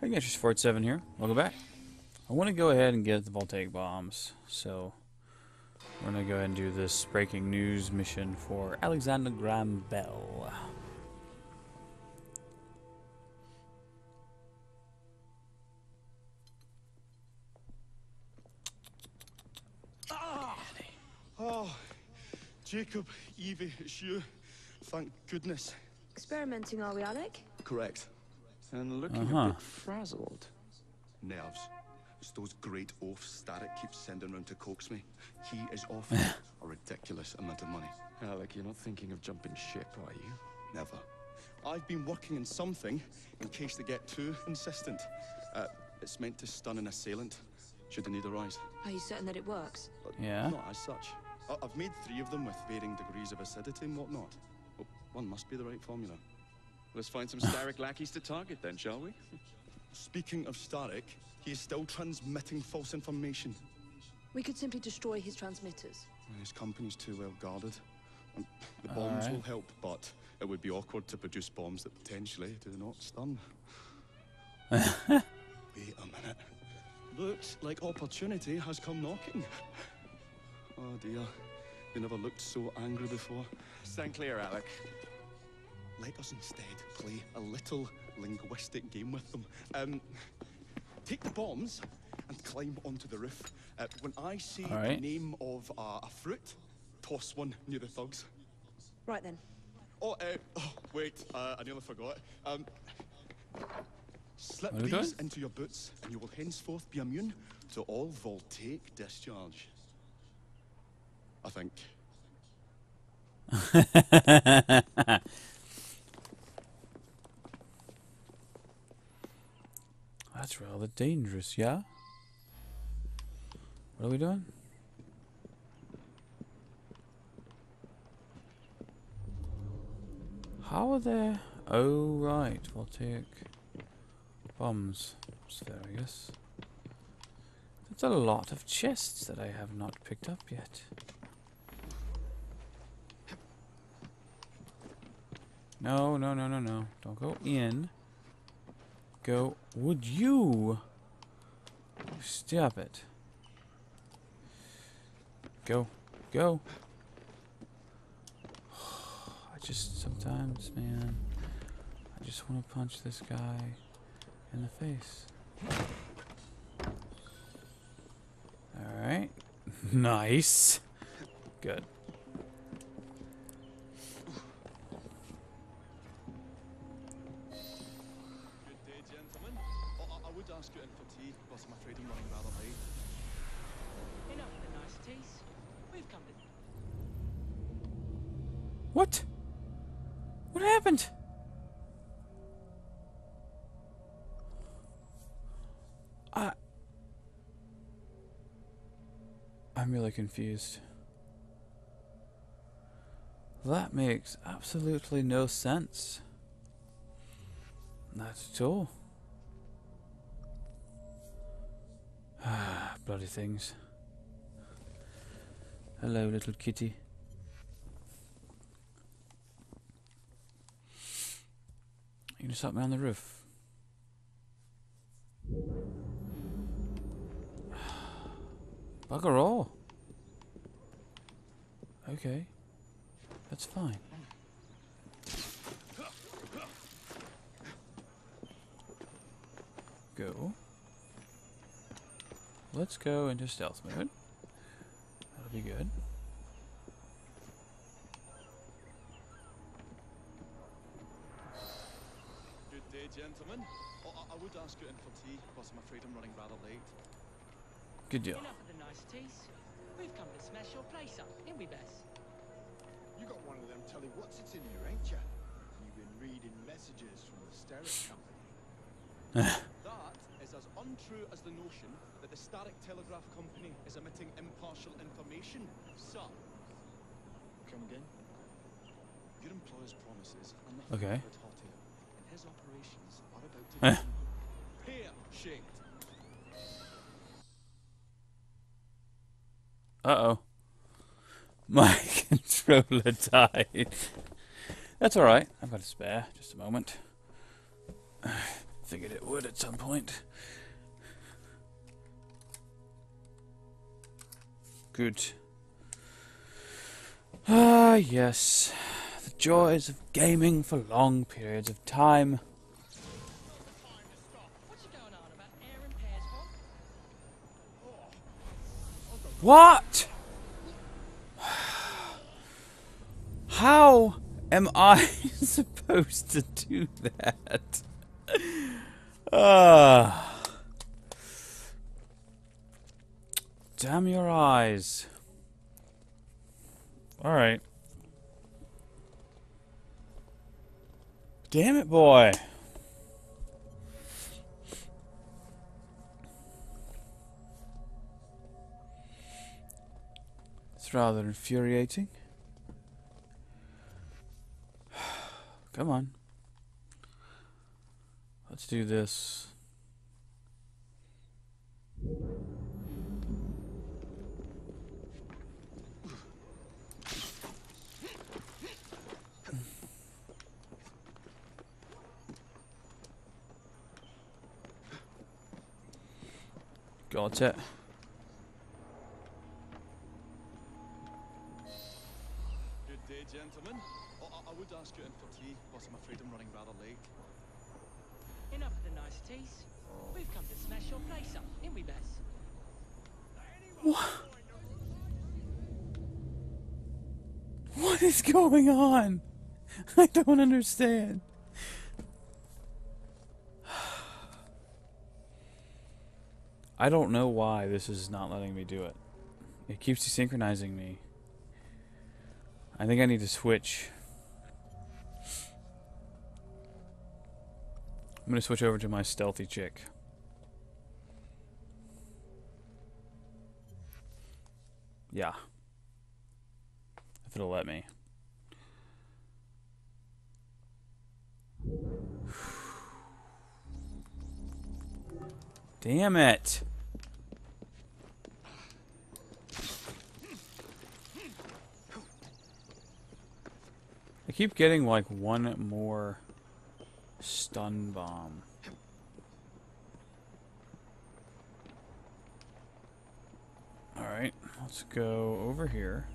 Hey guys, just Fort 7 here. Welcome back. I want to go ahead and get the voltaic bombs, so we're going to go ahead and do this breaking news mission for Alexander Graham Bell. Oh, Jacob, Evie, it's you. Thank goodness. Experimenting, are we, Alec? Correct. And looking Uh-huh. a bit frazzled. Nerves. It's those great oafs Starrick keeps sending round to coax me. He is offering a ridiculous amount of money. Alec, you're not thinking of jumping ship, are you? Never. I've been working on something in case they get too insistent. Uh, it's meant to stun an assailant, should the need arise. Are you certain that it works? But Yeah. Not as such. I- I've made three of them with varying degrees of acidity and whatnot. Well, one must be the right formula. Let's find some Starrick lackeys to target then, shall we? Speaking of Starrick, he is still transmitting false information. We could simply destroy his transmitters. His company's too well guarded. And the bombs Alright. will help, but it would be awkward to produce bombs that potentially do not stun. Wait a minute. Looks like opportunity has come knocking. Oh dear. You never looked so angry before. Stand clear, Alec. Let us instead play a little linguistic game with them. Um, take the bombs and climb onto the roof. Uh, when I say All right. the name of uh, a fruit, toss one near the thugs. Right then. Oh, uh, oh wait, uh, I nearly forgot. Um, slip What are we these doing? into your boots, and you will henceforth be immune to all voltaic discharge. I think. That's rather dangerous, yeah? What are we doing? How are there... Oh, right. Voltaic bombs. That's fair, I guess. That's a lot of chests that I have not picked up yet. No, no, no, no, no. Don't go in. Go. Would you... Stop it. Go. Go. I just sometimes, man, I just want to punch this guy in the face. Alright. nice. Good. Good What? What happened? I. I'm really confused. That makes absolutely no sense. Not at all. Ah, bloody things. Hello, little kitty. Stop me on the roof. Bugger all. Okay. That's fine. Go. Let's go into stealth mode. That'll be. Good day, gentlemen. Oh, I, I would ask you in for tea, but I'm afraid I'm running rather late. Good deal. enough of the niceties. We've come to smash your place up, ain't we, Bess? You got one of them telly what's it's in here, ain't ya? You've been reading messages from the Starrick Company. That is as untrue as the notion that the Starrick Telegraph Company is emitting impartial information, sir. Come again? Your employer's promises are nothing Okay. but hot air, and his operations are about to pear-shaped. Uh oh. My controller died. That's alright. I've got a spare. Just a moment. Figured it would at some point. Good. Ah, yes. The joys of gaming for long periods of time. What? How am I supposed to do that? Ah. Damn your eyes. Alright. Damn it, boy. It's rather infuriating. Come on. Let's do this. Got it. Good day, gentlemen. Oh, I, I would ask you in for tea, but I'm afraid I'm running rather late. Enough of the niceties. We've come to smash your place up, ain't we, Bess? What is going on? I don't understand. I don't know why this is not letting me do it. It keeps desynchronizing me. I think I need to switch. I'm gonna switch over to my stealthy chick. Yeah. If it'll let me. Damn it. Keep getting like one more stun bomb. Alright, let's go over here.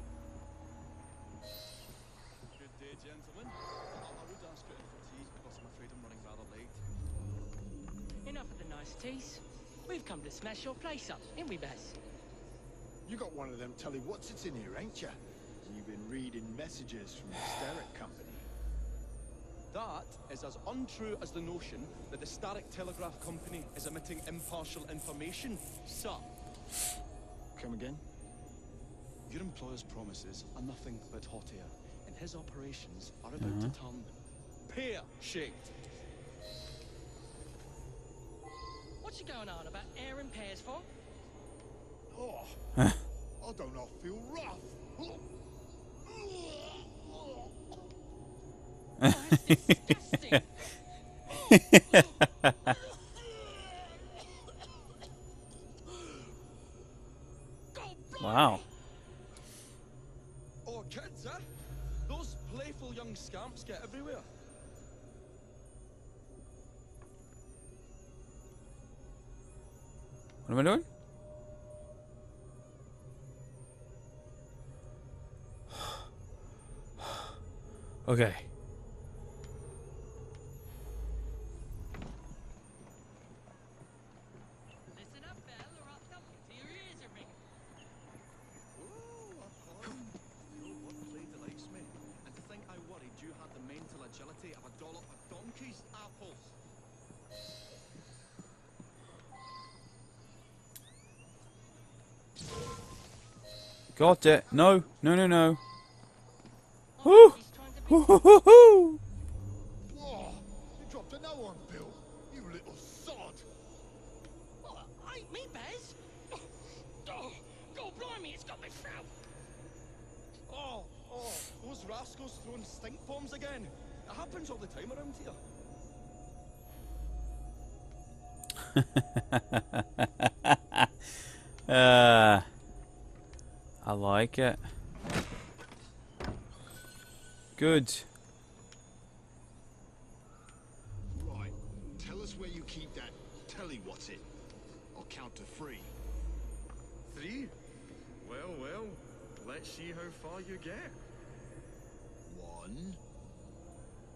Good day, gentlemen. I, I would ask you in for tea, but I'm afraid I'm running rather late. Enough of the niceties. We've come to smash your place up, ain't we, Bess? You got one of them telly what's it's in here, ain't you? You've been reading messages from the Starrick Company. That is as untrue as the notion that the Starrick Telegraph Company is emitting impartial information, sir. Come again? Your employer's promises are nothing but hot air, and his operations are about mm-hmm. to turn pear-shaped. What's going on about Aaron Pears for? Oh, I don't know, feel rough. Wow. Oh, kids, eh? Those playful young scamps get everywhere. What am I doing? okay. Listen up, Bell, or I'll thump you till your ears are ringing. Oh, Your wordplay delights me. And to think I worried you had the mental agility of a dollop of donkey's apples. Got it. No, no, no, no. Whew. he's trying to be... Hoo-hoo-hoo-hoo. Whoa, you dropped a no on Bill. You little sod. Oh, ain't me, Bess. Oh, oh, God blimey, it's got me. Oh, oh, those rascals throwing stink bombs again. It happens all the time around here. Uh, I like it. Good. Right, tell us us where you keep that telly what's it. I'll count to three. Three? Well, well, let's see how far you get. One.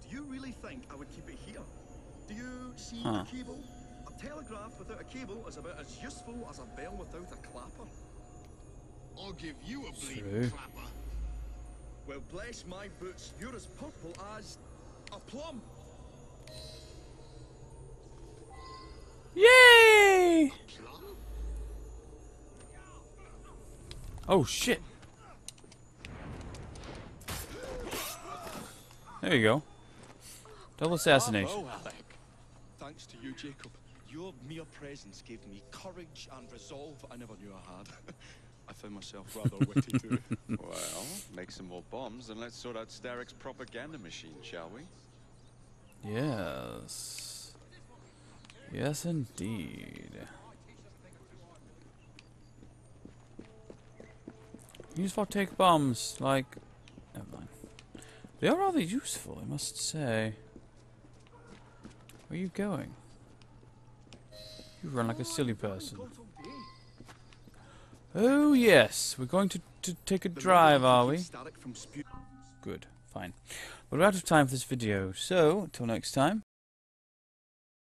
Do you really think I would keep it here? Do you see Huh. the cable? A telegraph without a cable is about as useful as a bell without a clapper. I'll give you a bleeding True. clapper. Well, bless my boots, you're as purple as a plum. Yay! Oh shit. There you go. Double assassination. Bravo, Alec. Thanks to you, Jacob. Your mere presence gave me courage and resolve I never knew I had. I found myself rather witty too. Well, make some more bombs and let's sort out Starrick's propaganda machine, shall we? Yes. Yes, indeed. Use voltaic bombs, like... Never mind. They are rather useful, I must say. Where are you going? You run like a silly person. Oh yes, we're going to, to take a drive, are we? Starrick from spew- Good, fine. We're out of time for this video, so, until next time,